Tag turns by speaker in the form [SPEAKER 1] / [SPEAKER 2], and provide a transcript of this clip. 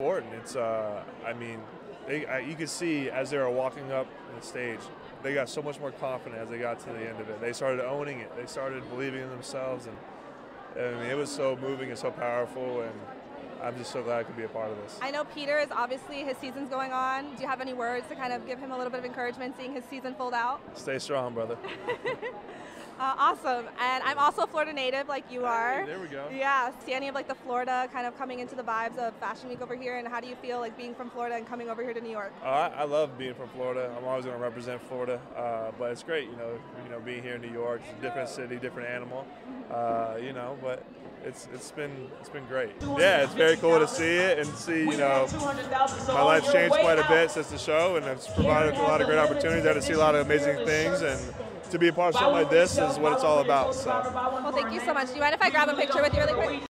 [SPEAKER 1] important. It's, uh, I mean, they, I, you could see as they were walking up the stage, they got so much more confident as they got to the end of it. They started owning it. They started believing in themselves, and I mean, it was so moving and so powerful. And I'm just so glad I could be a part of this.
[SPEAKER 2] I know Peter is obviously his season's going on. Do you have any words to kind of give him a little bit of encouragement seeing his season fold out?
[SPEAKER 1] Stay strong, brother.
[SPEAKER 2] Uh, awesome. And I'm also a Florida native like you are.
[SPEAKER 1] Hey, there we go.
[SPEAKER 2] Yeah, standing of like the Florida kind of coming into the vibes of Fashion Week over here. And how do you feel like being from Florida and coming over here to New York?
[SPEAKER 1] Uh, I, I love being from Florida. I'm always going to represent Florida, uh, but it's great, you know, you know, being here in New York. It's a different city, different animal, uh, you know, but it's it's been it's been great. Yeah, it's very cool to see it and see, you know, my life's changed quite a bit since the show, and it's provided a lot of great opportunities. I had to see a lot of amazing things and to be a part of something like this is what it's all about. So.
[SPEAKER 2] Well, thank you so much. Do you mind if I grab a picture with you really quick?